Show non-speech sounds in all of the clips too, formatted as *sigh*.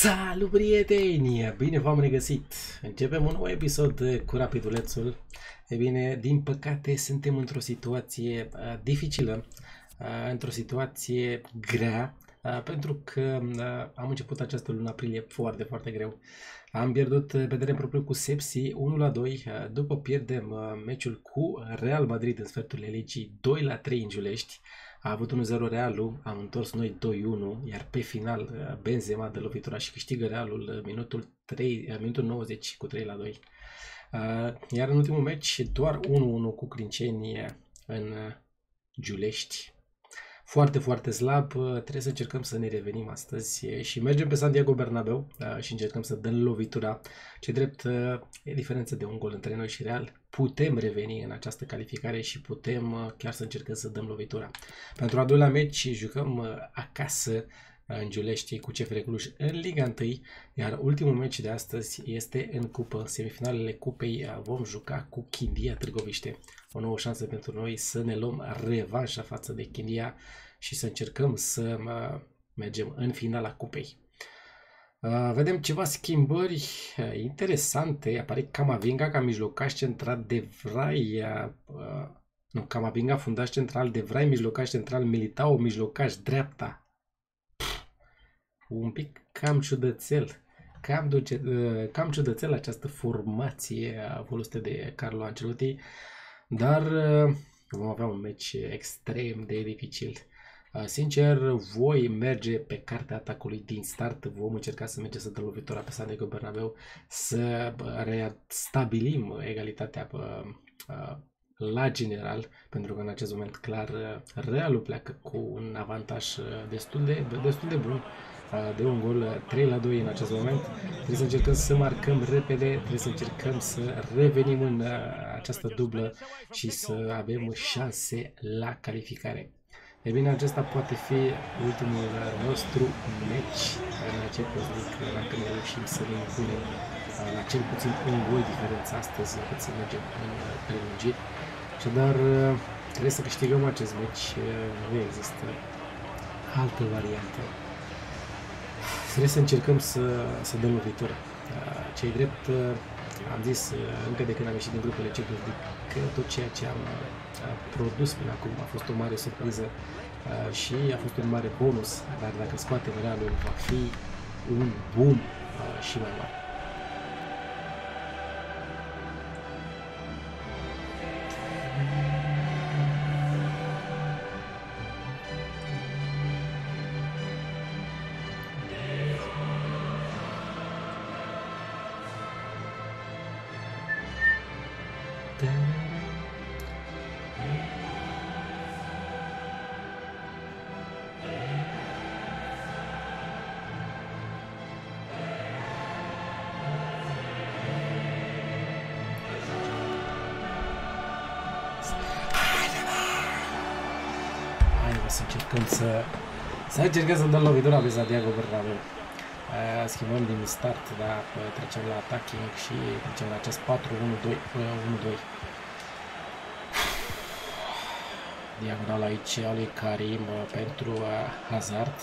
Salut prieteni! Bine v-am regăsit! Începem un nou episod cu Rapidulețul. E bine, din păcate suntem într-o situație uh, dificilă, uh, într-o situație grea, uh, pentru că uh, am început această lună aprilie foarte, foarte greu. Am pierdut uh, pe teren propriu cu Sepsi 1 la 2, uh, după pierdem uh, meciul cu Real Madrid în sferturile legii 2 la 3 în Giulești. A avut 1-0 Realul, am întors noi 2-1, iar pe final uh, Benzema de lovitura și câștigă Realul uh, minutul, 3, uh, minutul 90 cu 3 la 2. Uh, Iar în ultimul meci doar 1-1 cu Crinceni în uh, Giulești. Foarte, foarte slab, uh, trebuie să încercăm să ne revenim astăzi e, și mergem pe Santiago Bernabeu uh, și încercăm să dăm lovitura. Ce drept, uh, e diferență de un gol între noi și Real. Putem reveni în această calificare și putem uh, chiar să încercăm să dăm lovitura. Pentru a doilea meci jucăm uh, acasă uh, în Giulești cu CFR Cluj în Liga 1, iar ultimul meci de astăzi este în cupă. În semifinalele cupei uh, vom juca cu Chindia Târgoviște. O nouă șansă pentru noi să ne luăm revanșa față de Chindia și să încercăm să uh, mergem în finala cupei. Uh, vedem ceva schimbări uh, interesante. Apare Camavinga ca mijlocaș central de Vrai. Uh, uh, nu, Camavinga fundaș central de Vrai, mijlocaș central Militao, mijlocaș dreapta. Pff, un pic cam ciudățel. Cam, duce, uh, cam ciudățel această formație a folosită de Carlo Ancelotti, dar uh, vom avea un meci extrem de dificil. Uh, Sincer, voi merge pe cartea atacului din start, vom încerca să mergem să dăm lovitura pe Santiago Bernabeu, să bă, restabilim egalitatea bă, uh, la general, pentru că în acest moment clar uh, Realul pleacă cu un avantaj uh, destul de, destul de bun uh, de un gol uh, 3 la 2 în acest moment. Trebuie să încercăm să marcăm repede, trebuie să încercăm să revenim în uh, această dublă și să avem șanse la calificare. E bine, acesta poate fi ultimul nostru meci în Champions League, dacă ne reușim să ne impunem uh, la cel puțin un gol diferență astăzi, încât să mergem în uh, prelungiri. Așadar, uh, trebuie să câștigăm acest meci, uh, nu există altă variantă. Trebuie să încercăm să, să dăm lovitură. Uh, Cei drept, uh, am zis uh, încă de când am ieșit din grupele Champions League că tot ceea ce am uh, produs până acum a fost o mare surpriză uh, și a fost un mare bonus, dar dacă scoatem Realul va fi un boom uh, și mai mare. Hai să încercăm să să încercăm să dăm lovitura pe Santiago Bernabeu. Uh, Schimbăm din start, da, p- trecem la attacking și trecem la acest 4-1-2 uh, 1-2. Diagonal aici a lui Karim uh, pentru uh, Hazard.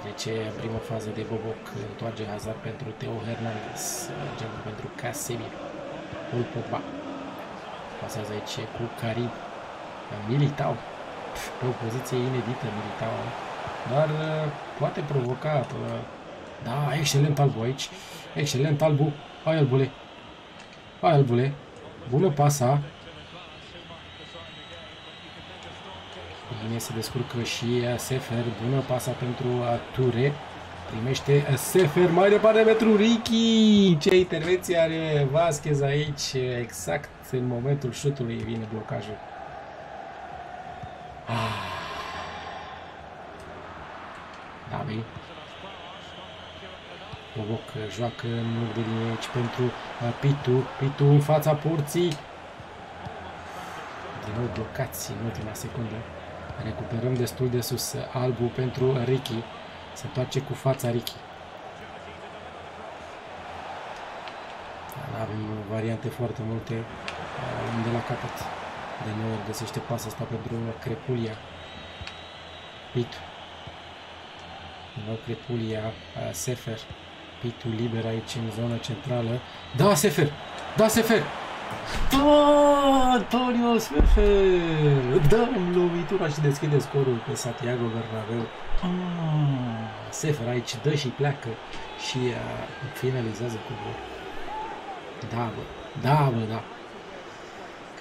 Trece în prima fază de Boboc, întoarce Hazard pentru Teo Hernandez, mergem pentru Casemiro. Paul Pogba. Pasează aici cu Karim. Militao. Pf, Pe o poziție inedită Militao. Dar uh, poate provoca. uh, Da, excelent Albu aici. Excelent Albu. Hai Albule. Hai Albule. Bună pasa. Bine se descurcă și uh, Sefer. Bună pasa pentru uh, Ture. Primește uh, Sefer mai departe pentru Ricky. Ce intervenție are Vasquez aici. Exact în momentul șutului vine blocajul. Da, bine. Boboc joacă în loc de linie aici pentru uh, Pitu. Pitu în fața porții. Din nou blocați în ultima secundă. Recuperăm destul de sus uh, Albu pentru Ricky. Se întoarce cu fața Ricky. Nu avem variante foarte multe uh, de la capăt. De nou găsește pasa asta pentru Crepulia. Pitu. Din nou Crepulia, uh, Sefer. Pitu liber aici în zona centrală. Da, Sefer! Da, Sefer! Da, Antonio Sefer! Dăm lovitura și deschide scorul pe Santiago Bernabeu. Ah, Sefer aici dă și pleacă și uh, finalizează cu gol. Da, bă, da, bă, da.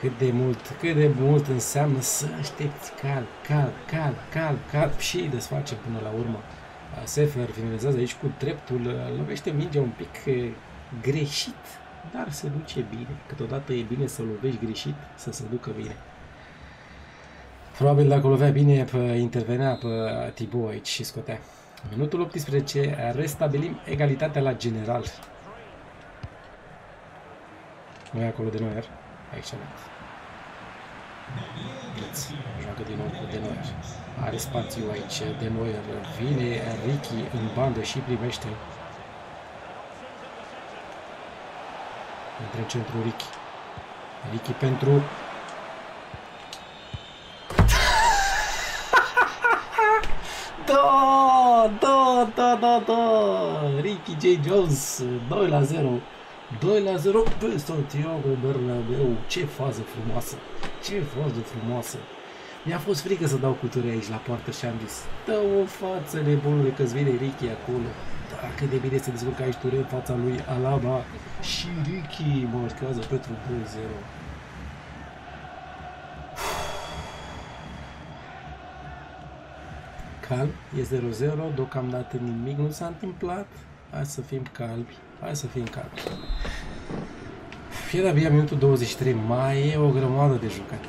Cât de mult, cât de mult înseamnă să aștepți cal, cal, cal, cal, cal și desfacem până la urmă. Sefer finalizează aici cu dreptul, lovește mingea un pic greșit, dar se duce bine. Câteodată e bine să lovești greșit, să se ducă bine. Probabil dacă lovea bine, intervenea pe Tibo aici și scotea. Minutul 18, restabilim egalitatea la general. Nu e acolo de Neuer. Excelent. Vedeți, joacă din nou cu De Neuer. Are spațiu aici De Neuer. Vine Ricky în bandă și primește. Între în centru Ricky. Ricky pentru *laughs* Da, da, da, da, da. Ricky J. Jones, 2 la 0. 2 la 0 pe Santiago Bernabeu. Ce fază frumoasă. Ce fază frumoasă. Mi-a fost frică să dau cuture aici la poartă și am zis Dă o față nebunule că-ți vine Ricky acolo Da, cât de bine se descurcă aici ture în fața lui Alaba Și Ricky marchează pentru 2-0 *sighs* calm, e 0-0, deocamdată nimic nu s-a întâmplat. Hai să fim calmi, hai să fim calmi. Fiera abia minutul 23, mai e o grămadă de jucat.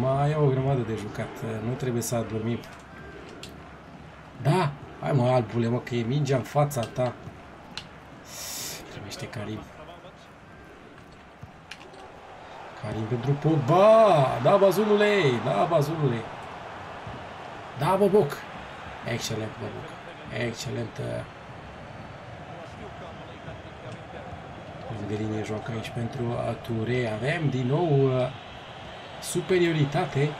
Mai e o grămadă de jucat, nu trebuie să adormim. Da, hai mă albule mă, că e mingea în fața ta. Primește Karim. Karim pentru Pogba, da bazunule, da bazunule. Da, Boboc. Excelent, Boboc. Excelent. De linie joacă aici pentru Ture. Avem din nou uh, superioritate.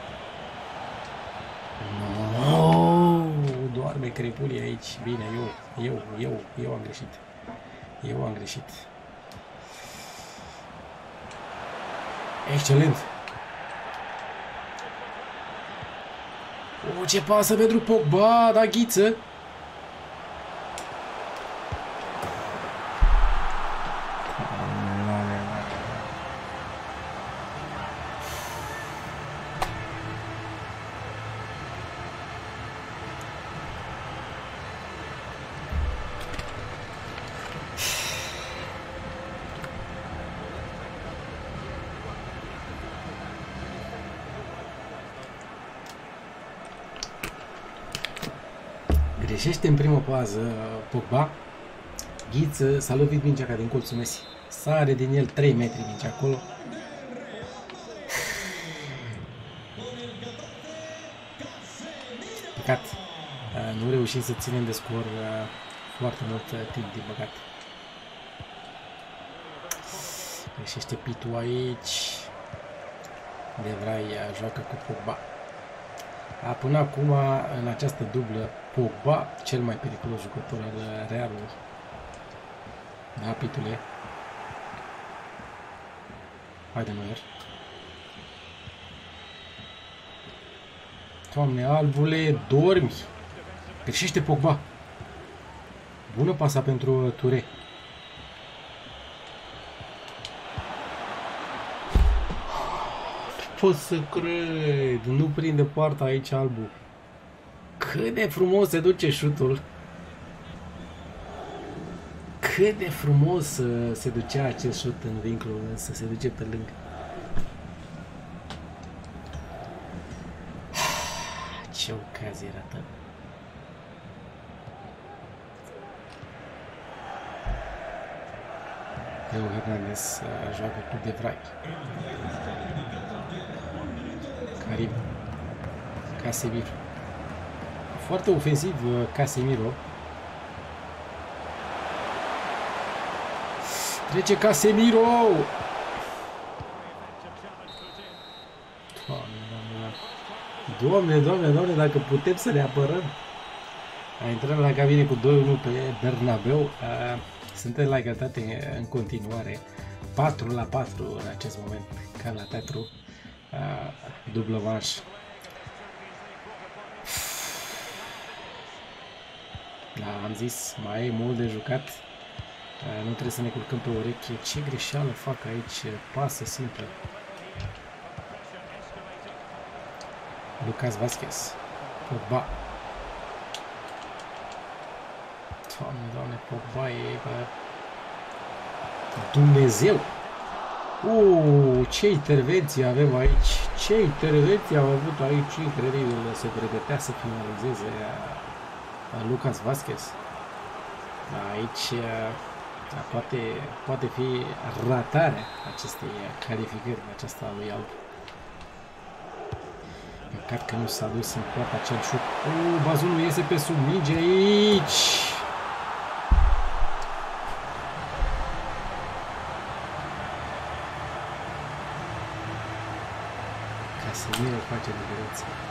No, doarme crepulii aici. Bine, eu, eu, eu, eu am greșit. Eu am greșit. Excelent. O, ce pasă pentru Pogba, da ghiță. Greșește în prima fază Pogba. Ghiță s-a lovit mingea ca din colțul Messi. Sare din el 3 metri mingea acolo. Păcat. Nu reușim să ținem de scor foarte mult timp, din păcat. Greșește Pitu aici. De Vrai joacă cu Pogba. A, până acum, în această dublă, Pogba, cel mai periculos jucător al Realului. Da, Pitule. Haide, Noier. Doamne, albule, dormi! Greșește Pogba. Bună pasa pentru Ture. pot să cred. Nu prinde poarta aici albu. Cât de frumos se duce șutul. Cât de frumos se ducea acest șut în vincul, să se duce pe lângă. *sighs* Ce ocazie ratăm. Leo Hernandez uh, joacă cu De Vrij. Karim. Casemiro. Foarte ofensiv uh, Casemiro. Trece Casemiro! Doamne, doamne, doamne, doamne, dacă putem să ne apărăm. A intrat la cabine cu 2-1 pe Bernabeu. Suntem la egalitate în continuare. 4 la 4 în acest moment, ca la teatru. Dublă Da, am zis, mai e mult de jucat. Nu trebuie să ne culcăm pe ureche. Ce greșeală fac aici? Pasă simplă. Lucas Vasquez. Pogba. Doamne, doamne, Pogba e... Bă... Dumnezeu! Uuu, ce intervenție avem aici! Ce intervenție am avut aici! Incredibil, se pregătea să finalizeze Lucas Vasquez. Aici da, poate, poate fi ratarea acestei calificări, aceasta lui Alb. Păcat că nu s-a dus în poartă acel șut. Uh, bazunul iese pe sub minge aici. Casemiro face diferența.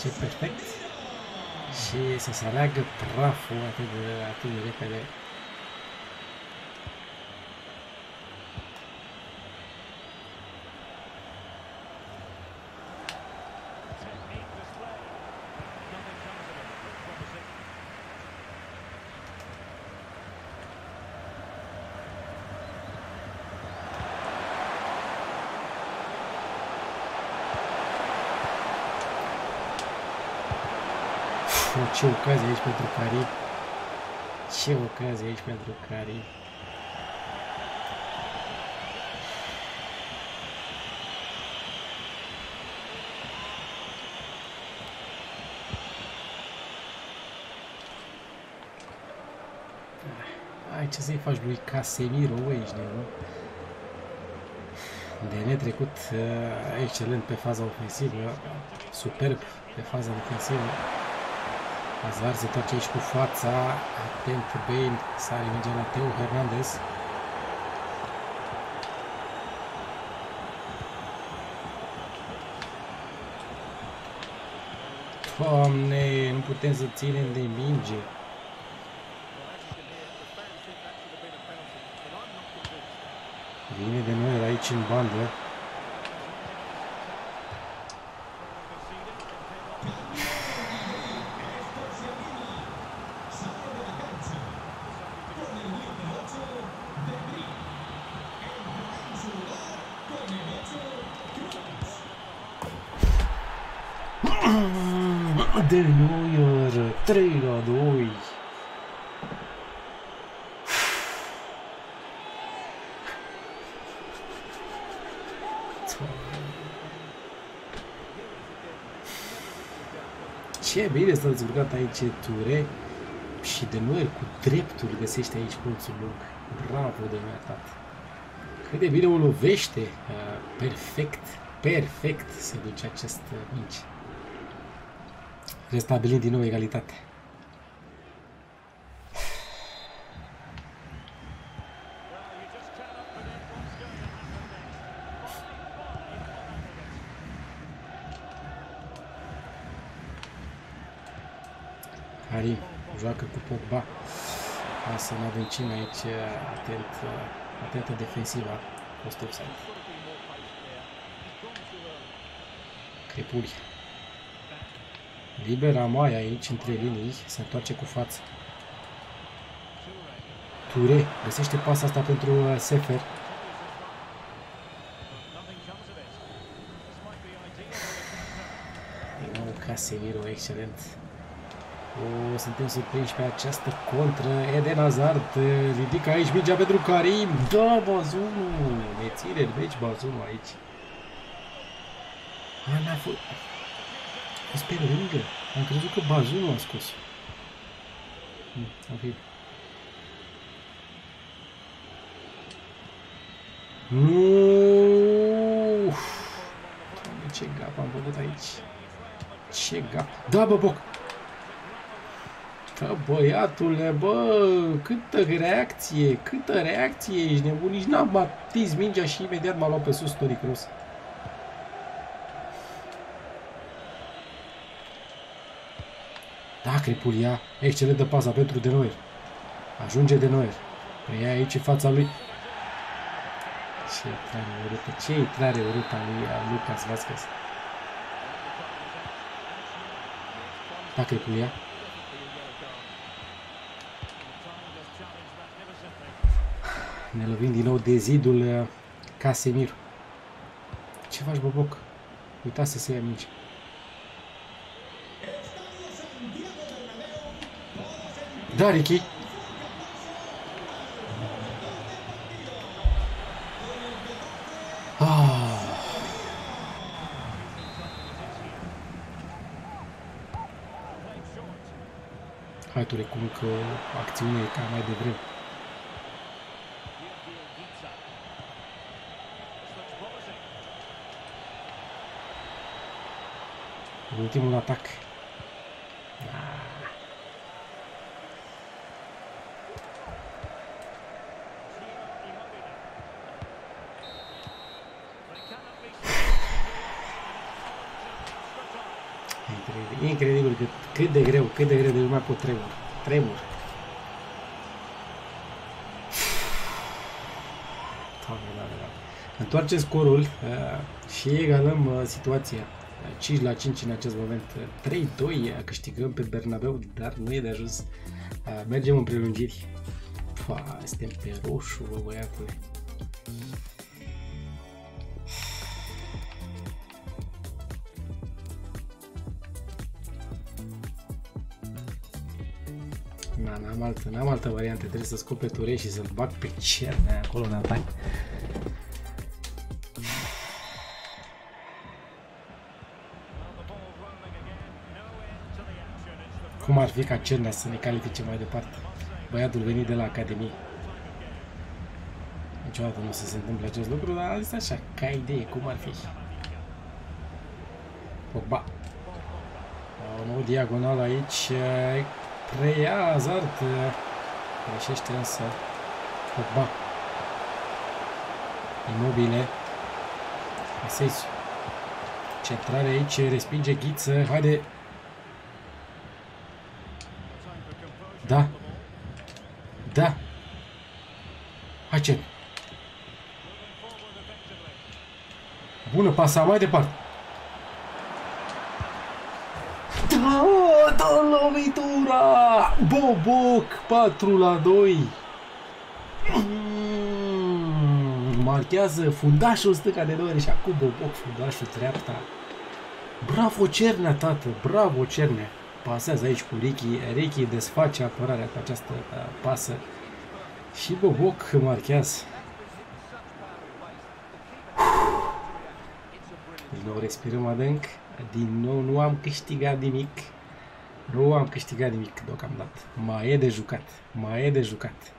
ce perfect și să se aleagă praful atât de, atât ce ocazie aici pentru Cari. Ce ocazie aici pentru Cari. Ai ce să-i faci lui Casemiro aici, nu? De netrecut, excelent pe faza ofensivă, superb pe faza defensivă. Hazard se toarce aici cu fața. Atent Bale. Sare mingea la Teo Hernandez. Doamne, nu putem să ținem de minge. Vine de noi aici în bandă. de noi ori 3 la 2. Ce bine s-a dezburcat aici Ture și de noi cu dreptul găsește aici colțul lung. Bravo de noi tată. Cât de bine o lovește. Perfect, perfect se duce acest minci restabilind din nou egalitate. Harim joacă cu Pogba. Ca să ne adâncim aici atent, atentă defensiva. Fost offside. Crepuri. Libera mai aici, între linii, se întoarce cu față. Ture găsește pasa asta pentru uh, Sefer. Din nou Casemiro, excelent. O, suntem surprinși pe această contră. Eden Hazard uh, ridică aici mingea pentru Karim. Da, bazunul. Ne ține în meci bazunul aici. A, fost fost pe lângă. Am crezut că bazunul a scos. Hmm, ok. Nu! Doamne, ce văzut aici. Ce gap. Da, bă, boc. Da, băiatule, bă, câtă reacție, câtă reacție, ești nebun, nici n-am atins mingea și imediat m-a luat pe sus Tori Kroos. Da, Cripulia, excelentă pasa pentru De Neuer. Ajunge De Neuer. Preia aici în fața lui. Ce intrare urâtă, ce intrare urâtă a lui Lucas Vasquez. Da, Cripulia. Ne lovim din nou de zidul uh, Casemir. Ce faci, Boboc? Uita să se ia mici. Da, Ricky. Ah. Hai tu recum că acțiunea e ca mai devreme. Ultimul atac. Incredibil, incredibil cât, cât de greu, cât de greu de nu mai pot tremur. Tremur. Doamne, doamne, doamne. Întoarce scorul uh, și egalăm uh, situația. 5 la 5 în acest moment. 3-2 câștigăm pe Bernabeu, dar nu e de ajuns. Mergem în prelungiri. Pua, suntem pe roșu, bă, băiatule. N-am altă, n-am altă variantă. Trebuie să scop pe Ture și să-l bag pe cer acolo în atac. Cum ar fi ca Cernea să ne califice mai departe? Băiatul venit de la Academie. Niciodată nu se, se întâmplă acest lucru, dar este așa, ca idee, cum ar fi. Pogba. O nouă diagonală aici. Preia Hazard. Greșește însă. Pogba. Imobile. Asensio. Centrare aici, respinge Ghiță. Haide, Da. Da. Hai ce? Bună, pasa mai departe. Da, da lovitura! Boboc, 4 la 2. Mm, marchează fundașul stânga de două și acum Boboc, fundașul dreapta. Bravo Cernea, tată, bravo Cernea pasează aici cu Ricky. Ricky desface apărarea cu această uh, pasă. Și Boboc marchează. Din nou respirăm adânc. Din nou nu am câștigat nimic. Nu am câștigat nimic deocamdată. Mai e de jucat. Mai e de jucat.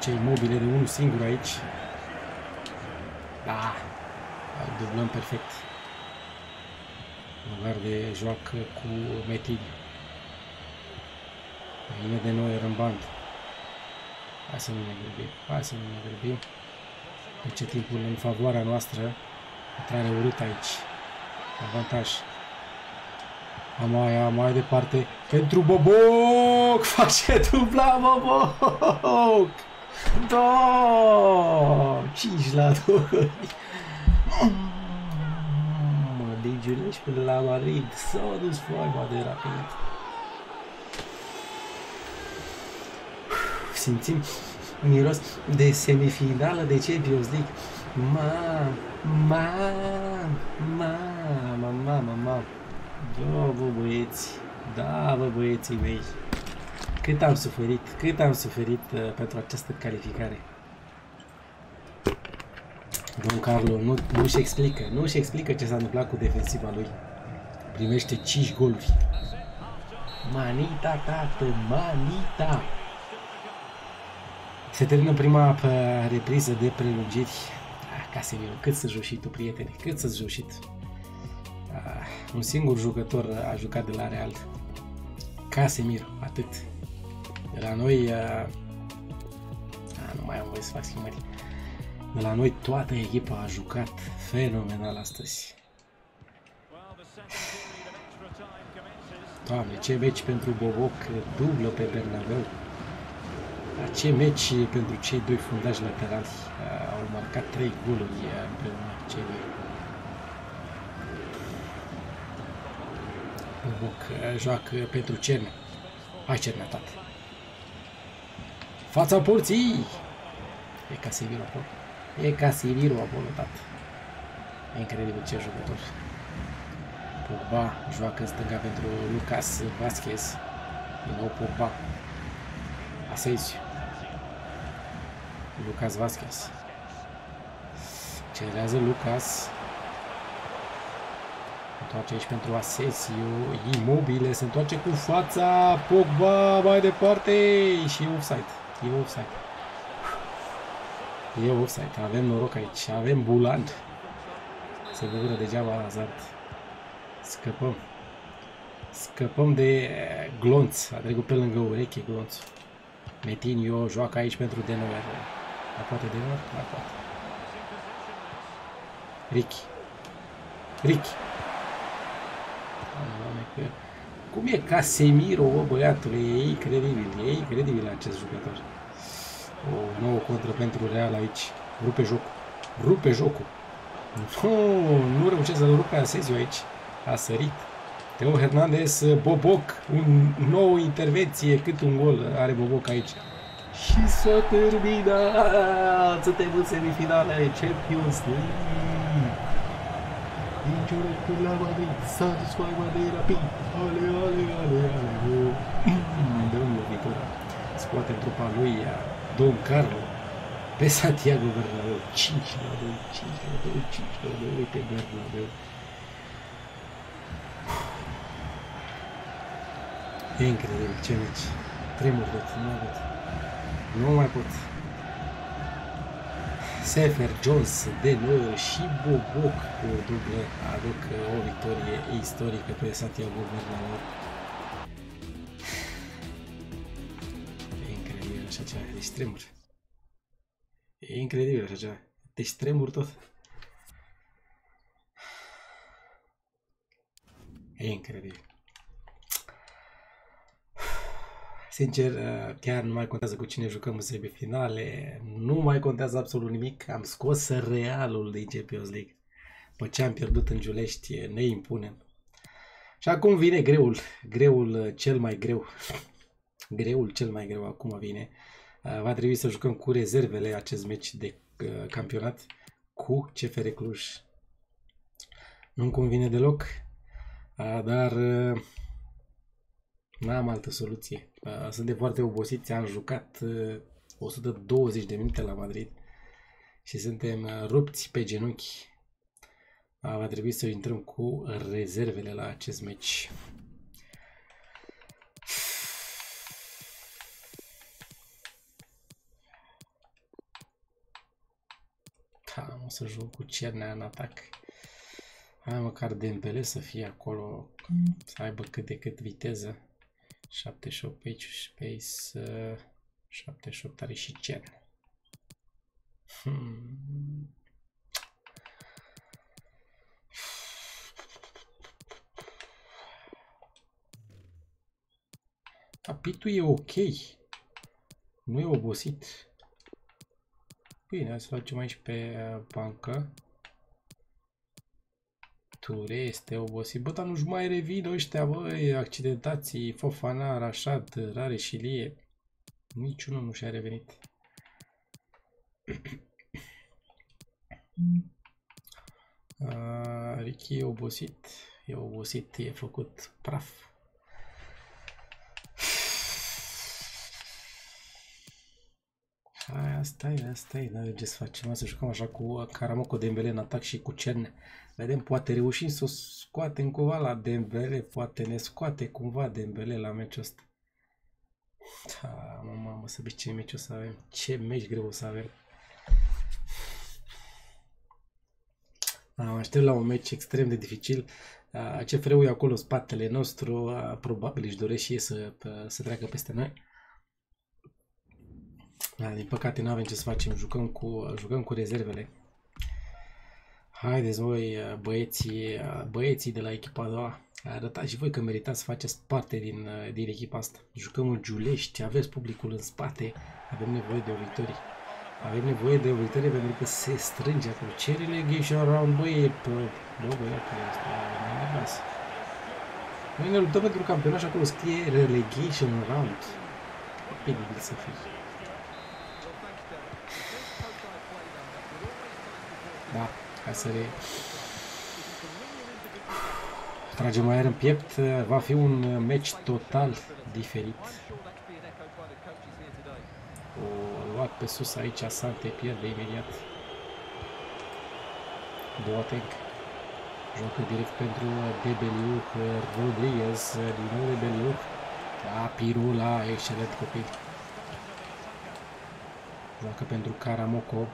Ce imobile de unul singur aici. Da. Dublăm perfect. de joacă cu Metin. Vine de noi în band. Hai să nu ne grăbim. Hai să nu ne grăbim. Deci timpul în favoarea noastră. Intrare urât aici. Avantaj. Mai, mai departe. Pentru Boboc! *laughs* Face dubla Boboc! Da! 5 la 2! *laughs* Mă digerești până la Madrid. S-a dus foarte de rapid. Simțim miros de semifinală de Champions League. Ma, ma, ma, ma, ma, ma, ma. Da, bă, băieți. Da, bă, băieții mei. Cât am suferit, cât am suferit uh, pentru această calificare. Don Carlo nu, nu-și explică, nu-și explică ce s-a întâmplat cu defensiva lui. Primește 5 goluri. Manita, tată, manita! Se termină prima repriză de prelungiri. Ah, Casemiro, cât să joci tu, prieteni, cât să joci ah, Un singur jucător a jucat de la Real. Casemiro, atât. De la noi... Ah, ah, nu mai am voie să fac schimbări. De la noi toată echipa a jucat fenomenal astăzi. Doamne, ce meci pentru Boboc, dublă pe Bernabeu. Ce meci pentru cei doi fundași laterali. Au marcat trei goluri împreună cei doi. Boboc joacă pentru Cerne. Hai Cerne, tată. Fața porții! E Casemiro acolo. E Casemiro acolo, tată. E incredibil ce jucător. Pogba joacă în stânga pentru Lucas Vasquez. Din nou Pogba. Asensio. Lucas Vasquez. Cerează Lucas. Întoarce aici pentru Asensio. Imobile se întoarce cu fața. Pogba mai departe. Și e offside. E offside. E offside. Avem noroc aici. Avem Bulan. Se bucură degeaba Hazard. Scăpăm. Scăpăm de eh, glonț. A trecut pe lângă ureche glonț. Metinio joacă aici pentru Denover. La poate Denover? La poate. Ricky. Ricky. Cum e Casemiro, bă, băiatule? E incredibil. E incredibil acest jucător. O nouă contră pentru Real aici. Rupe jocul. Rupe jocul. Nu, nu reușesc să-l rupe Asensio aici a sărit. Teo Hernandez, Boboc, un nou intervenție, cât un gol are Boboc aici. Și s-a terminat! Suntem în semifinale Champions League! Niciodată până la Madrid, s-a dus mai Madrid rapid! Ale, ale, ale, ale! Dă un lovitură. Scoate în trupa lui Don Carlo pe Santiago Bernabeu. 5 la 2, 5 la 2, 5 la 2, uite Bernabeu. E incredibil, ce meci. Tremur tot, nu mai pot. Nu mai pot. Sefer, Jones, Denoe și Boboc cu o dublă aduc o victorie istorică pe Santiago Bernabéu. E incredibil așa ceva, deci tremur. E incredibil așa ceva. Deci tremur tot. E incredibil. Sincer, uh, chiar nu mai contează cu cine jucăm în semifinale, nu mai contează absolut nimic. Am scos realul din Champions League. Pe ce am pierdut în Giulești, ne impunem. Și acum vine greul, greul uh, cel mai greu. *laughs* Greul cel mai greu acum vine. Uh, va trebui să jucăm cu rezervele acest meci de campionat cu CFR Cluj. Nu-mi convine deloc, dar N-am altă soluție. Sunt de foarte obosiți, am jucat 120 de minute la Madrid și suntem rupți pe genunchi. Va trebui să intrăm cu rezervele la acest meci. Da, o să joc cu Cernea în atac. Hai măcar Dembele să fie acolo, să aibă cât de cât viteză. 78 page space uh, 78 are și gen. Hmm. Tapitul e ok. Nu e obosit. Bine, hai să facem aici pe bancă. Ture este obosit. Bă, dar nu-și mai revin ăștia, băi, accidentații, Fofana, Rashad, Rare și Lie. Niciunul nu și-a revenit. *clears throat* Uh, Ricky e obosit. E obosit, e făcut praf. Hai, asta e, asta e, n-are ce să facem, să jucăm așa cu Caramoco Dembele în atac și cu Cerne. Vedem, poate reușim să o scoatem cumva la Dembele, poate ne scoate cumva Dembele la meciul ăsta. Da, mă, mamă, să vezi ce meci o să avem, ce meci greu o să avem. Da, mă aștept la un meci extrem de dificil. CFR-ul e acolo, spatele nostru, probabil își dorește și ei să, să treacă peste noi. Da, din păcate nu avem ce să facem, jucăm cu, jucăm cu rezervele. Haideți voi băieții, băieții de la echipa a doua, arătați și voi că meritați să faceți parte din, din echipa asta. Jucăm în Giulești, aveți publicul în spate, avem nevoie de o victorie. Avem nevoie de o victorie pentru că se strânge acolo. Ce relegation round, băi, e pe... Bă, băiatule, asta e nervos. Noi ne luptăm pentru campionat și acolo scrie relegation round. E penibil să fie. Da, ca să le... Tragem aer în piept, va fi un meci total diferit. O luat pe sus aici, Sante pierde imediat. Boateng joacă direct pentru Debeliu, Rodriguez, din nou Debeliu. Da, Pirula, excelent copil. Joacă pentru Caramoco.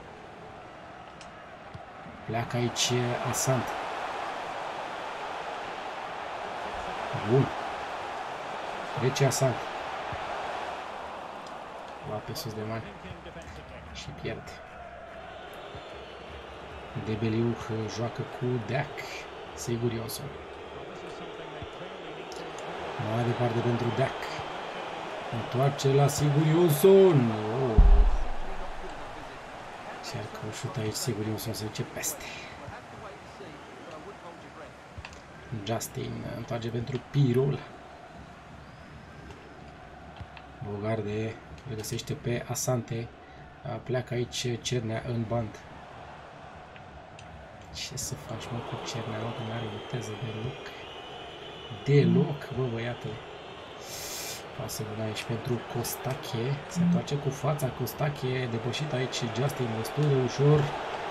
Pleacă aici Asant. Bun. Trece Asant. Va pe sus de mare. Și pierde. Debeliu joacă cu Deac. Sigur Ionson. Mai departe pentru Deac. Întoarce la Sigur Ionson. Oh. Încearcă o șut aici, sigur, eu să duce peste. Justin întoarce pentru Pirul. Bogarde îl găsește pe Asante. Pleacă aici Cernea în band. Ce să faci, mă, cu Cernea, mă, că nu are viteză deloc. Deloc, bă, băiatule. Pasă bună aici pentru Costache. Se întoarce cu fața Costache. Depășit aici Justin destul de ușor.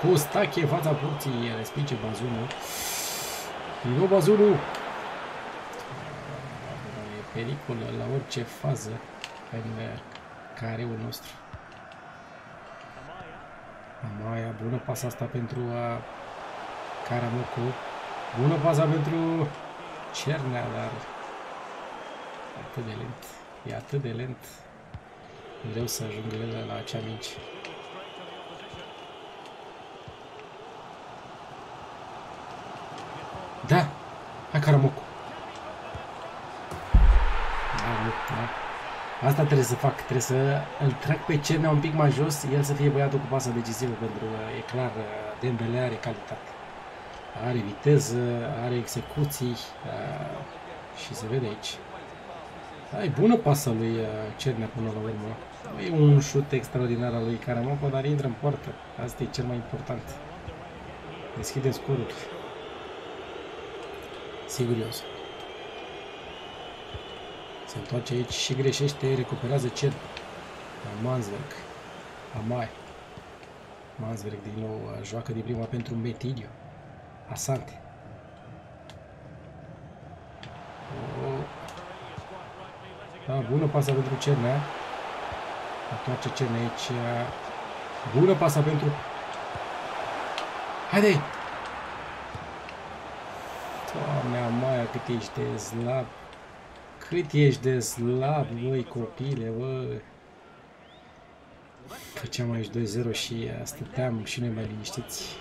Costache fața porții. Respinge bazunul. Din nou bazunul. E pericol la orice fază în careul nostru. Amaya, bună pasa asta pentru uh, Caramoco. Bună pasa pentru Cernea, dar Atât de lent. E atât de lent. Greu să ajungă el la acea minci. Da! Hai Caramocu! Da, nu, da. Asta trebuie să fac, trebuie să îl trag pe Cernea un pic mai jos, el să fie băiatul cu pasă decisivă, pentru că e clar, Dembele are calitate. Are viteză, are execuții uh, și se vede aici. Da, e bună pasa lui uh, Cernea până la urmă. E un șut extraordinar al lui Caramoco, dar intră în poartă. Asta e cel mai important. Deschide scorul. Sigurios. Se întoarce aici și greșește, recuperează Cern. Mansberg. Amai. Mansberg din nou uh, joacă din prima pentru Metidio. Asante. Da, bună pasa pentru Cernea. Întoarce Cernea aici. Bună pasa pentru... Haide! Doamne, Amaia, cât ești de slab. Cât ești de slab, băi, copile, bă. Făceam aici 2-0 și stăteam și noi mai liniștiți.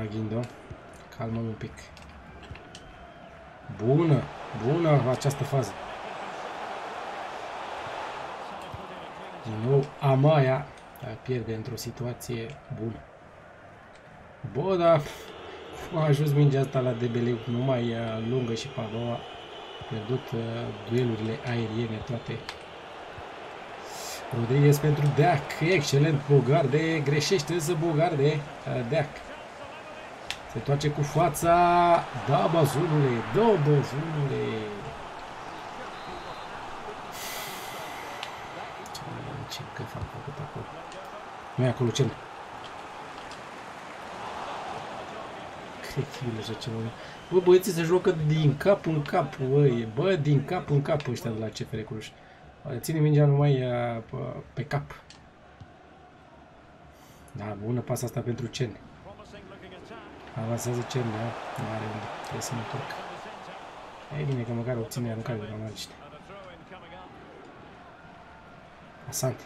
Aghindo. Calmă un pic. Bună! Bună această fază. Din nou, Amaya pierde într-o situație bună. Bă, da, a ajuns mingea asta la DBL nu mai lungă și Padova. Pierdut uh, duelurile aeriene toate. Rodriguez pentru Deac. Excelent, Bogarde. Greșește însă Bogarde. Uh, Deac. Se toace cu fața. Da, bazunule. Da, bazunule. Ce căf am făcut acolo? Nu e acolo cel. Cred că e așa ceva. Bă, băieții se jocă din cap în cap, băi. Bă, din cap în cap ăștia de la CFR Cluj. Ține mingea numai ă, pe cap. Da, bună pasa asta pentru Cene. Avansează Cen, da? Nu are unde. Trebuie să mă întorc. E bine că măcar obține aruncare de la margine. Asante.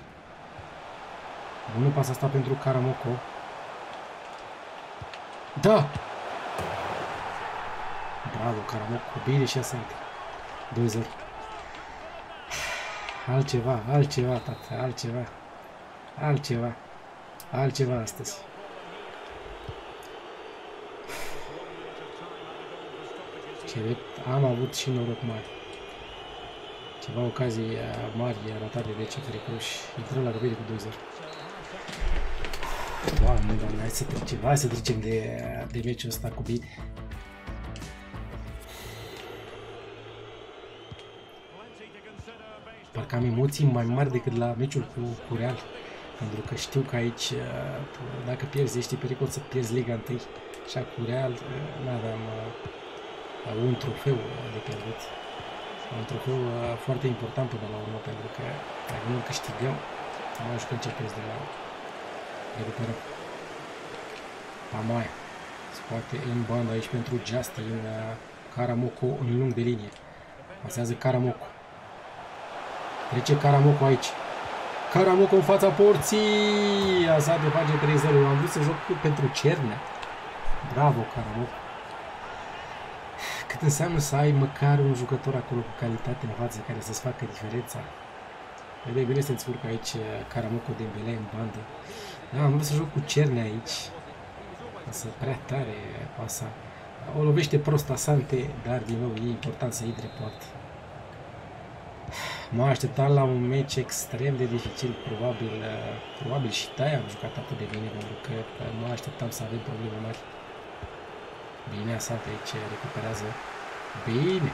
Bună pasa asta pentru Karamoko. Da! Bravo, Karamoko. Bine și Asante. 2-0. Altceva, altceva, tată, altceva. Altceva. Altceva astăzi. Ce am avut și noroc mare. Ceva ocazii mari ratate de CFR Cluj. Intrăm la răbire cu 2-0. Doamne, doamne, hai să trecem, hai să trecem de, de meciul ăsta cu bine. Parcă am emoții mai mari decât la meciul cu, cu Real. Pentru că știu că aici, uh, dacă pierzi, ești pericol să pierzi Liga 1. Și cu Real uh, nu aveam uh, un trofeu de pierdut. Un trofeu foarte important până la urmă, pentru că dacă nu câștigăm, nu mai jucăm Champions de la recuperăm. Pamaia scoate în bandă aici pentru Justin Karamoko în lung de linie. Pasează Karamoko. Trece Karamoko aici. Karamoko în fața porții. de face 3-0. Am vrut să joc pentru Cernea. Bravo, Karamoko. Cât înseamnă să ai măcar un jucător acolo cu calitate în față care să-ți facă diferența. Vede bine să-ți urcă aici Karamoko de Bele în bandă. Da, am vrut să joc cu Cernea aici. Să prea tare pasa. O lovește prost Asante, dar din nou e important să intre poartă. M-am așteptat la un meci extrem de dificil, probabil, uh, probabil și de am jucat atât de bine, pentru că mă așteptam să avem probleme mari. Bine, Asante aici recuperează. Bine,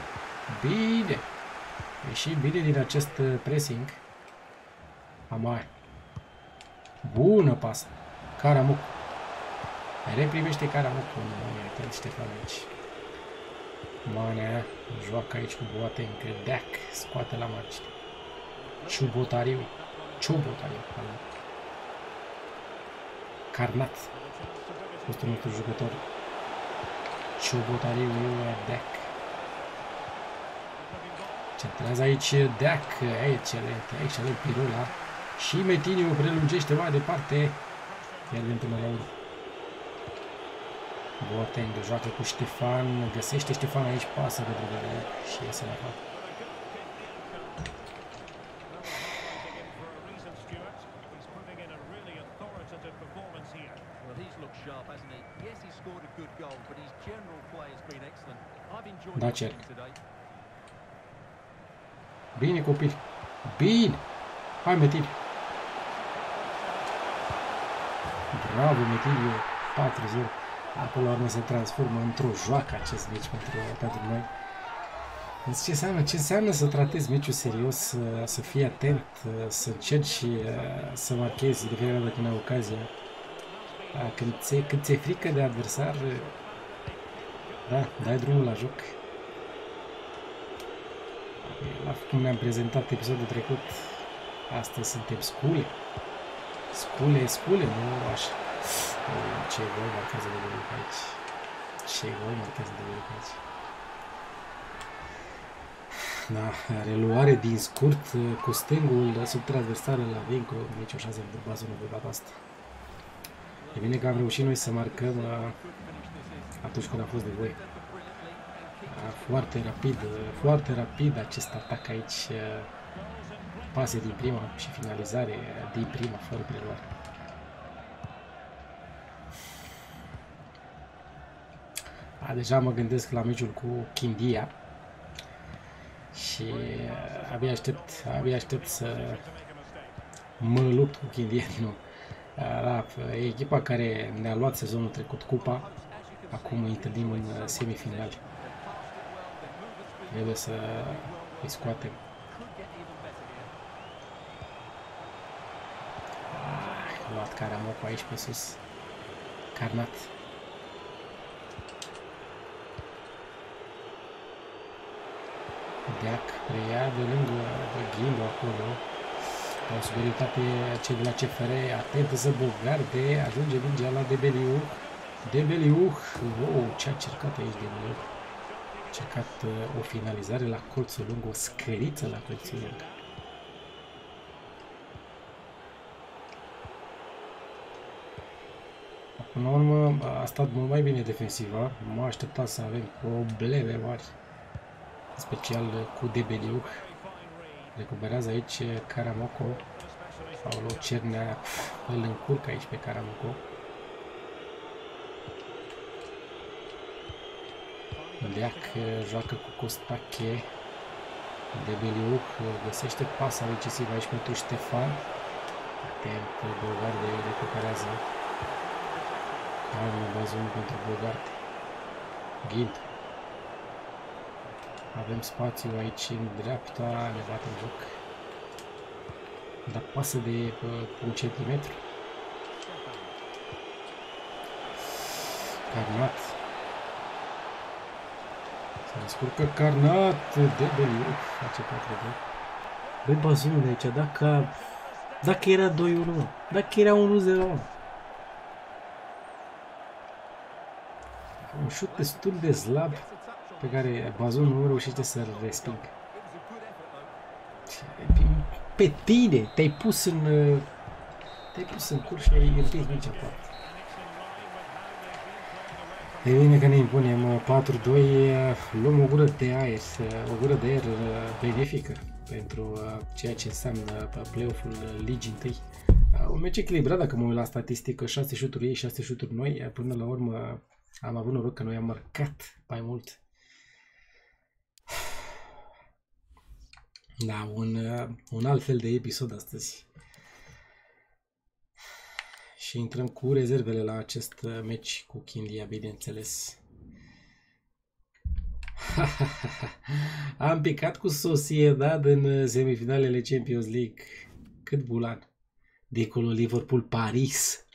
bine. E și bine din acest uh, pressing. Amai. Bună pasă. Caramuc. Reprimește Caramuc. Nu, atent Ștefan aici. Manea joacă aici cu Boateng, Deac scoate la margine. Ciubotariu, Ciubotariu, pardon. Carnat, fost un ultim jucător. Ciubotariu, Deac. Centrează aici Deac, excelent, excelent Pirula. Și Metiniu prelungește mai departe. Iar până la urmă. Boateng joacă cu Ștefan, găsește Ștefan aici, pasă de drugare și iese la fapt. Da, cer. Bine, copil. Bine. Hai, Metil. Bravo, Metil. 4-0. Până la urmă se transformă într-o joacă acest meci pentru, pentru noi. Deci ce înseamnă? Ce înseamnă să tratezi meciul serios, să, să fii atent, să încerci uh, să marchezi de fiecare dată când ai ocazia. Da, când ți-e, când ți-e frică de adversar, da, dai drumul la joc. La cum ne-am prezentat episodul trecut, astăzi suntem scule. Scule, scule, nu așa. Ce gol marchează de Veruc aici. Ce gol marchează de Veruc aici. Da, reluare din scurt cu stângul sub transversară la Vinco, nicio șansă de bază nu de data asta. E bine că am reușit noi să marcăm uh, atunci când a fost de voi. Foarte rapid, foarte rapid acest atac aici. Uh, pase din prima și finalizare din prima, fără preluare. A, deja mă gândesc la meciul cu Chindia și uh, abia aștept, abia aștept să mă lupt cu Chindia din nou. Da, e echipa care ne-a luat sezonul trecut cupa, acum îi întâlnim în uh, semifinale. Trebuie să îi scoatem. luat Caramoco aici pe sus. Carnat. Deac preia de lângă Ghimbo acolo. Au superioritate cei de la CFR, atentă să Bogarde, ajunge mingea la Debeliu. Debeliu, wow, ce a cercat aici Debeliu. A cercat uh, o finalizare la colțul lung, o scăriță la colțul lung. Până la urmă, a stat mult mai bine defensiva. Mă așteptat să avem probleme mari. Special cu Debeliu. Recuperează aici Karamoco. Aolo Cernea îl încurcă aici pe Karamoco. Leac joacă cu Costache. Debeliu găsește pasa decisivă aici pentru Ștefan. Atent, Bulgarde recuperează. Avem bazon pentru Bogart. Ghint. Avem spațiu aici în dreapta, ne batem joc. Dar pasă de uh, un centimetru. Carnat. Se descurcă Carnat de Beliu. Face 4 de Băi, bazonul de aici, dacă, dacă era 2-1, dacă era 1-0, un șut destul de slab pe care Bazon nu reușește să-l resping. Pe tine te-ai pus în te-ai pus în curs și ai împins mingea poate. E bine că ne impunem 4-2, luăm o gură de aer, o gură de aer benefică pentru ceea ce înseamnă play-off-ul ligii întâi. Un meci echilibrat dacă mă uit la statistică, 6 șuturi ei, 6 șuturi noi, până la urmă am avut noroc că noi am marcat mai mult. *sighs* Da, un, un alt fel de episod astăzi. Și intrăm cu rezervele la acest meci cu Kindia, bineînțeles. *laughs* Am picat cu Sociedad în semifinalele Champions League. Cât bulan. Dincolo Liverpool-Paris.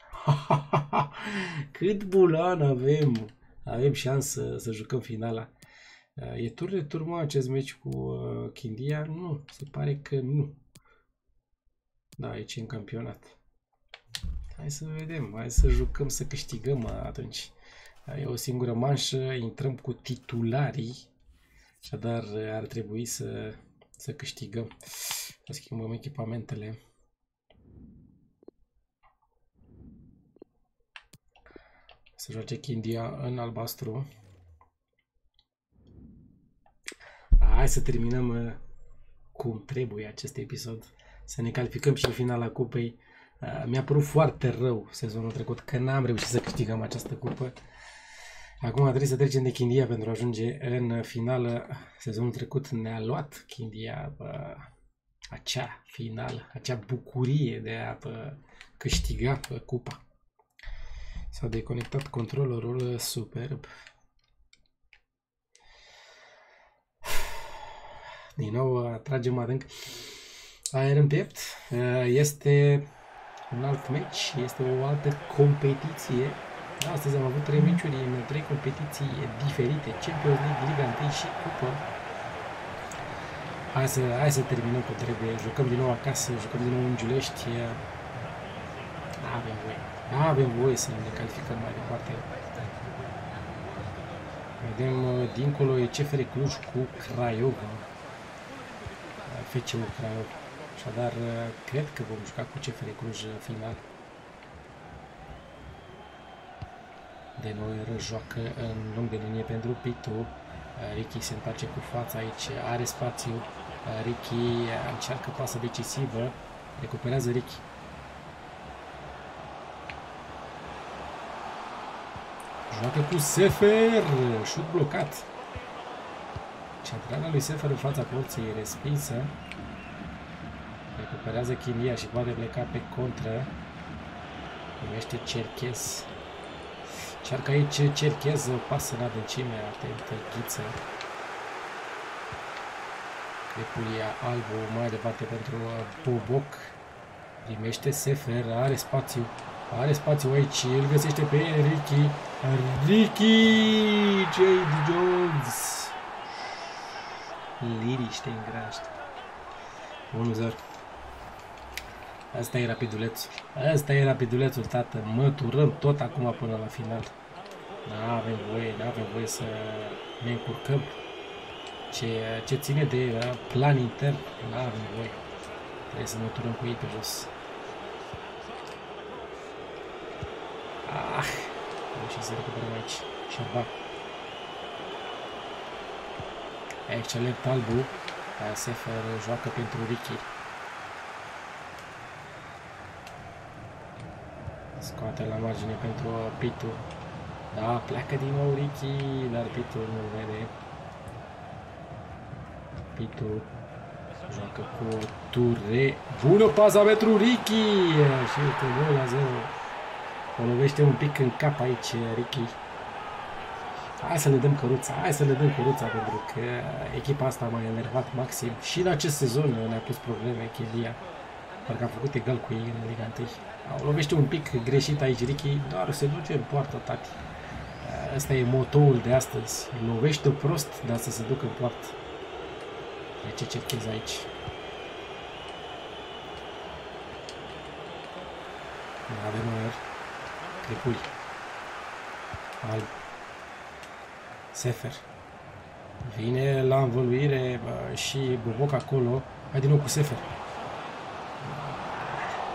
*laughs* Cât bulan avem! Avem șansă să jucăm finala. E tur de turmă acest meci cu uh, Chindia? Nu, se pare că nu. Da, aici în campionat. Hai să vedem, hai să jucăm, să câștigăm atunci. E o singură manșă, intrăm cu titularii, așadar ar trebui să, să câștigăm. Să schimbăm echipamentele. Să joace Chindia în albastru. Hai să terminăm uh, cum trebuie acest episod. Să ne calificăm și în finala cupei. Uh, mi-a părut foarte rău sezonul trecut că n-am reușit să câștigăm această cupă. Acum trebuie să trecem de Chindia pentru a ajunge în finală. Sezonul trecut ne-a luat Chindia bă, acea finală, acea bucurie de a bă, câștiga bă, cupa. S-a deconectat controllerul superb. Din nou tragem adânc aer în piept. Este un alt match, este o altă competiție. Astăzi am avut trei meciuri în trei competiții diferite. Champions League, Liga 1 și Cupă. Hai să, hai să terminăm cu trebuie. Jucăm din nou acasă, jucăm din nou în Giulești. Avem voie. Avem voie să ne calificăm mai departe. Vedem uh, dincolo e CFR Cluj cu Craiova. FCU Craiova. Așadar, uh, cred că vom juca cu CFR Cluj uh, final. De noi joacă în lung de linie pentru Pitu. Ricky se întoarce cu fața aici, are spațiu. Ricky încearcă pasă decisivă, recuperează Ricky. Joacă cu Sefer. Șut blocat. Centrala lui Sefer în fața porții e respinsă. Recuperează Chilia și poate pleca pe contră. Primește Cerchez. Cearcă aici Cerchez, pasă în adâncime, atentă, ghiță. Crepulia albu mai departe pentru Boboc. Primește Sefer, are spațiu. Are spațiu aici, îl găsește pe Ricky. Ricky! J.D. Jones! Liriște în graște. 1-0. Asta e rapidulețul. Asta e rapidulețul, tată. Măturăm tot acum până la final. Nu avem voie, nu avem voie să ne încurcăm. Ce, ce ține de plan intern, nu avem voie. Trebuie să măturăm cu ei pe jos. Ah, reușit să recuperăm aici. Șerba. Excelent albu. Sefer joacă pentru Ricky. Scoate la margine pentru Pitu. Da, pleacă din nou Ricky, dar Pitu nu vede. Pitu joacă cu Ture. Bună paza pentru Ricky! Și uite, 2 la 0. O lovește un pic în cap aici Ricky. Hai să le dăm căruța, hai să le dăm căruța pentru că echipa asta m-a enervat maxim și în acest sezon ne-a pus probleme Chelia. Parcă a făcut egal cu ei în Liga 1. O lovește un pic greșit aici Ricky, doar se duce în poartă tati. Asta e motoul de astăzi. Lovește prost, dar să se ducă în poartă. De ce cerchez aici? Avem aer. Crepuli. Alb. Sefer. Vine la învăluire bă, și Buboc acolo. Hai din nou cu Sefer.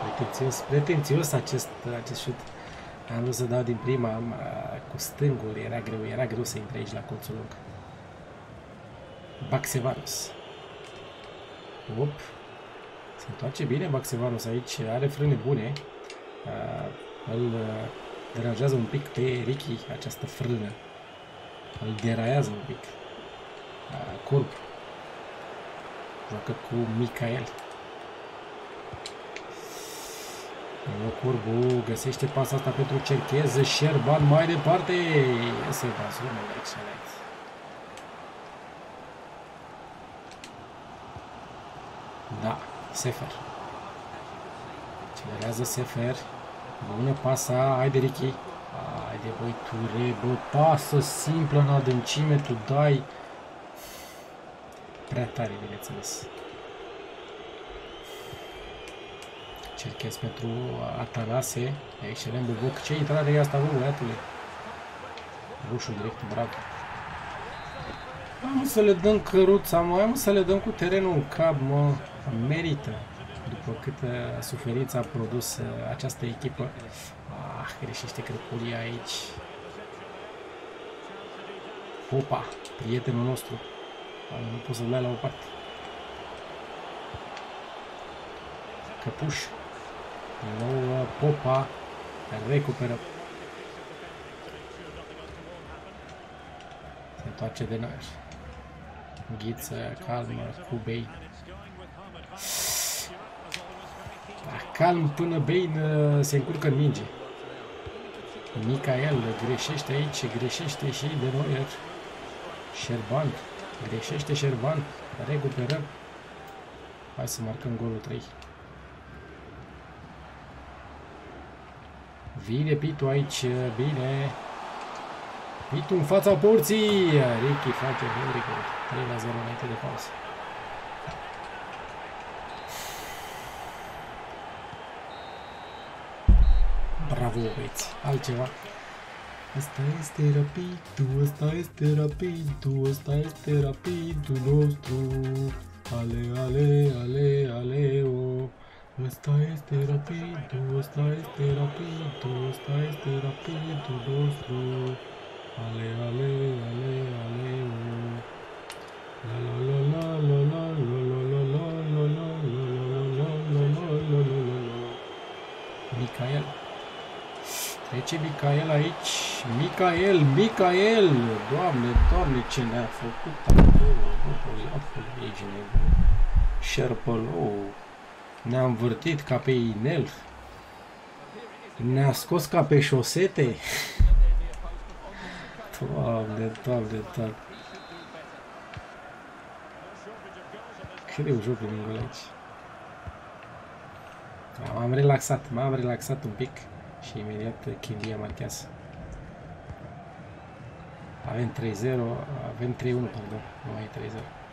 Pretențios, pretențios acest, acest șut. Am vrut să dau din prima cu stângul, era greu, era greu să intre aici la colțul lung. Baxevanos. Op. Se întoarce bine Baxevanos aici, are frâne bune. Uh, îl uh, deranjează un pic pe Ricky, această frână. Îl deraiază un pic. Uh, corp. Joacă cu Michael. Curbu găsește pasa asta pentru Cerchez, Șerban mai departe, iese bazunul, excelent. Da, Sefer. Accelerează Sefer. Bună pasa, haide Ricky. Haide băi Ture, bă, pasă simplă în adâncime, tu dai. Prea tare, bineînțeles. Cerchez pentru Atanase. Excelent bubuc. Ce intrare e asta, bă, băiatule? Rușul direct, bravo. Am să le dăm căruța, mă, am să le dăm cu terenul în cap, mă. Merită. După cât suferință a produs această echipă. Ah, greșește crăpulia aici. Popa, prietenul nostru. Nu pot să-l la o parte. Căpuș. Din nou Popa recuperă. Se întoarce de noi. Ghiță, calmă, Cubei. Calm până Bain se încurcă în minge. Micael greșește aici, greșește și de Neuer. Șerban, greșește Șerban, recuperăm. Hai să marcăm golul 3. Vine Pitu aici, bine. Pitu în fața porții. Ricky face very good. 3 la 0 înainte de pauză. Bravo, băieți. Altceva. Asta este rapidul, asta este rapidul, asta este rapidul nostru. Ale, ale, ale, ale, o. Ăsta este rapidul, ăsta este rapidul, ăsta este rapidul nostru. Ale, ale, ale, ale, La la la la la la la la la la la la la la la la la la la la Micael. Trece Micael aici. Micael, Micael! Doamne, doamne, ce ne-a făcut acolo? Bă, aici nebun. Șerpălou. Ne-a învârtit ca pe inel. Ne-a scos ca pe șosete. Doamne, doamne, doamne. Cât de ușor pe gol aici. M-am relaxat, m-am relaxat un pic și imediat Chindia marchează. Avem 3-0, avem 3-1, pardon, nu mai 3-0.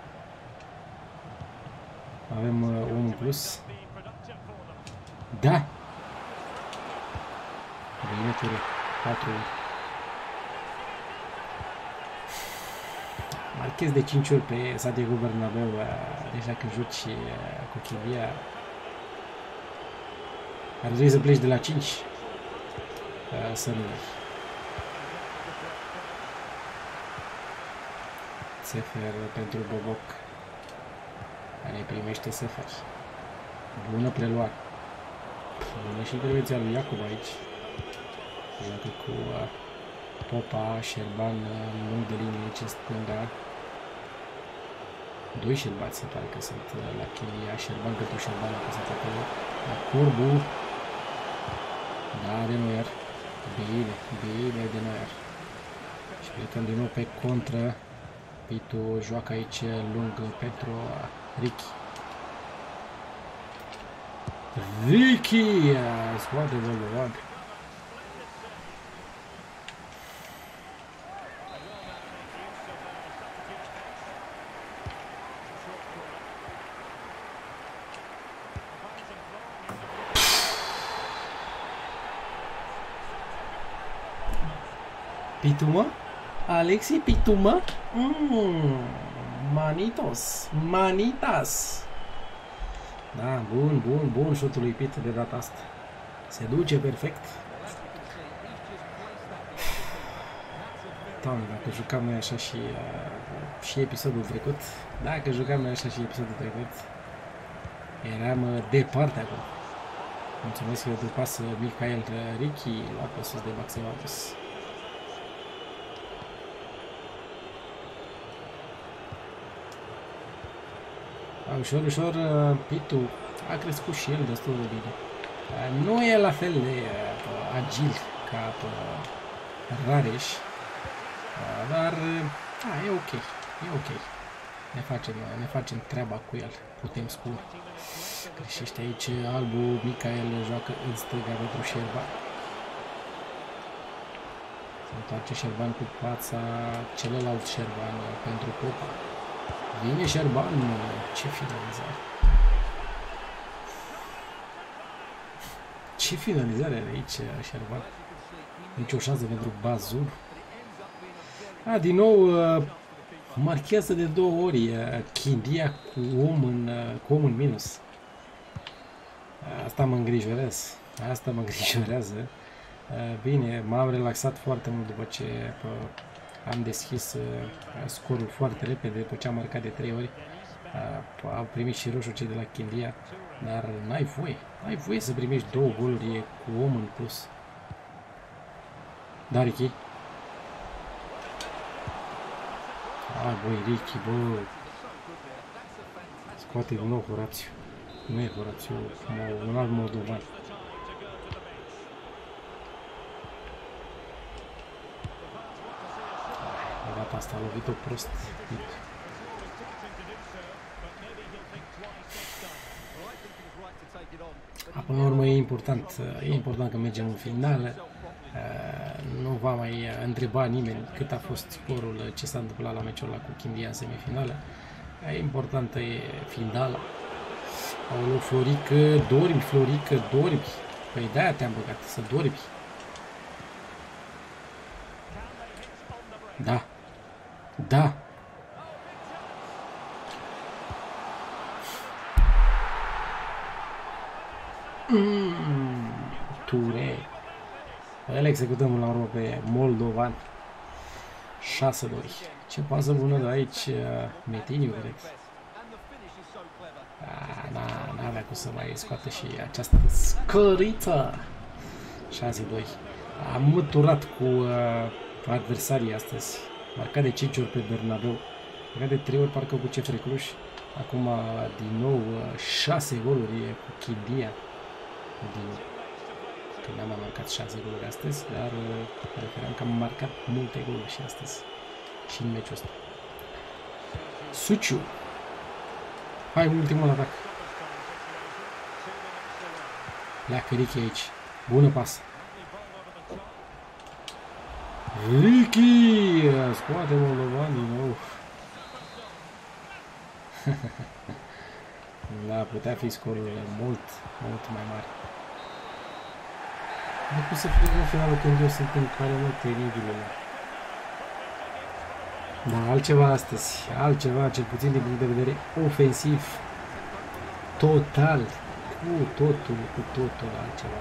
Avem uh, 1 plus. Da! Bine, Ture. 4 Marchez de 5 ori pe Santiago Bernabeu, uh, deja când joci uh, cu Chivia. Ar trebui să pleci de la 5 uh, să nu Sefer pentru Boboc care primește Sefer. Bună preluare. Bună și intervenția lui Iacob aici. Joacă cu uh, Popa, Șerban în lung de linie ce stânga. Doi șerbați se pare că sunt uh, la Chilia. Șerban pentru Șerban a păsat acolo. La Corbu. Da, de Noier. Bine, bine de Noier. Și plecăm din nou pe contră. Pitu joacă aici lung pentru Ricky. Vicky a Squad de Volvo Pituma, Alexi Pituma, mm, manitos, manitas. Da, bun, bun, bun șutul lui Pit de data asta. Se duce perfect. Doamne, dacă jucam noi așa și, uh, și episodul trecut, dacă jucam noi așa și episodul trecut, eram uh, departe acolo. Mulțumesc pentru pas Michael Ricky la pasul de Baxevatus. Ușor, ușor, uh, Pitu a crescut și el destul de bine. Uh, nu e la fel de uh, agil ca Rareș, dar a, e ok, e ok. Ne facem, ne facem treaba cu el, putem spune. Greșește aici Albu, Micael joacă în stânga pentru Șerban. Se întoarce Șerban cu fața celălalt Șerban pentru Popa. Vine Șerban, ce finalizare. Ce finalizare are aici Șerban. Nici o șansă pentru Bazur. A, din nou marchează de două ori Chindia cu om în, cu om în minus. Asta mă îngrijorează. Asta mă îngrijorează. Bine, m-am relaxat foarte mult după ce am deschis uh, scorul foarte repede după ce am marcat de 3 ori. Uh, au primit și roșu cei de la Chindia, dar n-ai voie. N-ai voie să primești două goluri cu om în plus. Da, Ricky? Ai, băi, Ricky, bă. Scoate din nou Horațiu. Nu e Horațiu, un alt moldovan. data asta, a lovit-o prost. Până la urmă e important, e important că mergem în finală. Nu va mai întreba nimeni cât a fost scorul, ce s-a întâmplat la meciul ăla cu Chindia în semifinală. E importantă e finala. Aoleu, Florică, dormi, Florică, dormi. Păi de-aia te-am băgat, să dormi. Executăm la urmă pe Moldovan. 6-2. Ce pasă bună de aici uh, Metiniu, cred. Da, n-avea cum să mai scoată și această scăriță. 6-2. Am măturat cu uh, adversarii astăzi. Marcat de 5 ori pe Bernabeu. Marcat de 3 ori parcă cu CFR Cluj. Acum din nou 6 goluri cu Chidia. Din că n-am marcat 6 goluri astăzi, dar preferam că am marcat multe goluri și astăzi. Și în meciul ăsta. Suciu. Hai, ultimul atac. Pleacă Ricky aici. Bună pasă. Ricky! Scoate Moldovan din *laughs* nou. da, putea fi scorurile mult, mult mai mari. Nu pot să fie în finalul când eu sunt în care nu teribilele. Da, altceva astăzi, altceva, cel puțin din punct de vedere ofensiv, total, cu totul, cu totul altceva.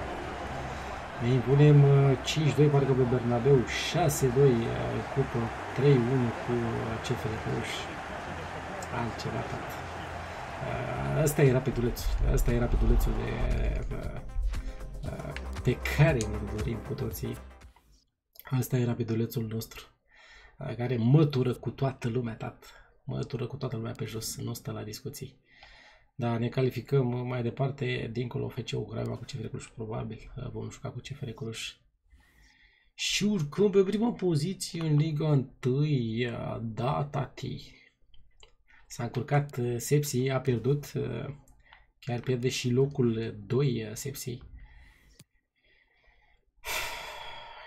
Ne impunem 5-2 uh, parcă pe Bernabeu, 6-2 uh, cupă, 3-1 cu CFR Cluj. Altceva tot. Asta e rapidulețul, asta e rapidulețul de, pe care ne dorim cu toții. Asta e rapidulețul nostru care mătură cu toată lumea, tat. Mătură cu toată lumea pe jos, nu stă la discuții. Dar ne calificăm mai departe, dincolo FC-ul Craiova cu CFR Cluj, probabil. Vom juca cu CFR Cluj. Și urcăm pe prima poziție în Liga 1, da, tati. S-a încurcat Sepsi, a pierdut, chiar pierde și locul 2 Sepsi.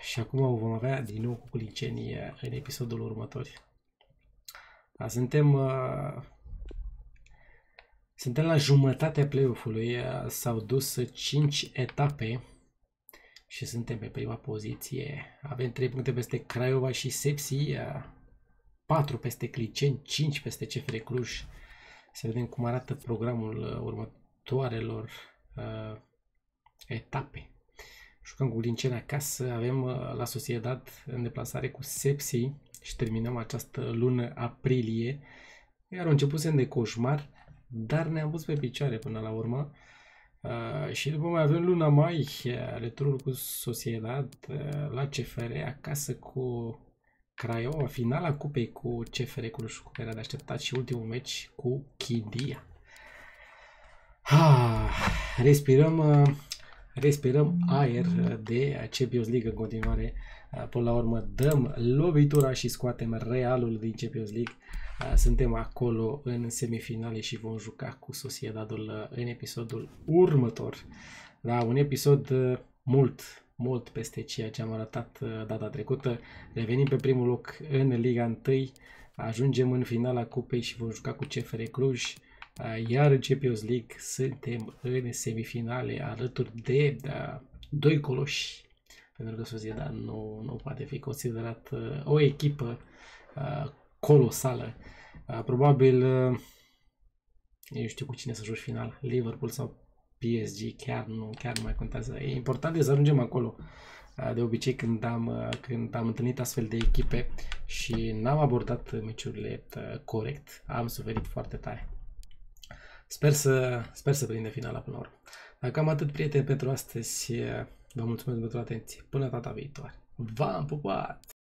Și acum o vom avea din nou cu Culiceni în episodul următor. Da, suntem, uh, suntem la jumătatea play-off-ului, uh, s-au dus 5 etape și suntem pe prima poziție. Avem 3 puncte peste Craiova și Sepsi, 4 uh, peste Cliceni, 5 peste CFR Cluj. Să vedem cum arată programul următoarelor uh, etape. Jucăm cu Linceni acasă, avem uh, la Sociedad în deplasare cu Sepsi și terminăm această lună aprilie. Iar începusem de coșmar, dar ne-am pus pe picioare până la urmă. Uh, și după mai avem luna mai, uh, returul cu Sociedad uh, la CFR, acasă cu Craiova, finala cupei cu CFR Cluj, cu care de așteptat și ultimul meci cu Chidia. Ah, respirăm uh, respirăm aer de Champions League în continuare. Până la urmă dăm lovitura și scoatem Realul din Champions League. Suntem acolo în semifinale și vom juca cu Sociedadul în episodul următor. Da, un episod mult, mult peste ceea ce am arătat data trecută. Revenim pe primul loc în Liga 1, ajungem în finala cupei și vom juca cu CFR Cluj. Iar în Champions League suntem în semifinale alături de da, doi coloși. Pentru că Sociedad nu, nu poate fi considerat uh, o echipă uh, colosală. Uh, probabil, uh, eu știu cu cine să joci final, Liverpool sau PSG, chiar nu, chiar nu mai contează. E important să ajungem acolo. Uh, de obicei când am, uh, când am întâlnit astfel de echipe și n-am abordat meciurile uh, corect, am suferit foarte tare. Sper să, sper să prinde finala până la urmă. Cam atât, prieteni, pentru astăzi. Vă mulțumesc pentru atenție. Până data viitoare. V-am pupat!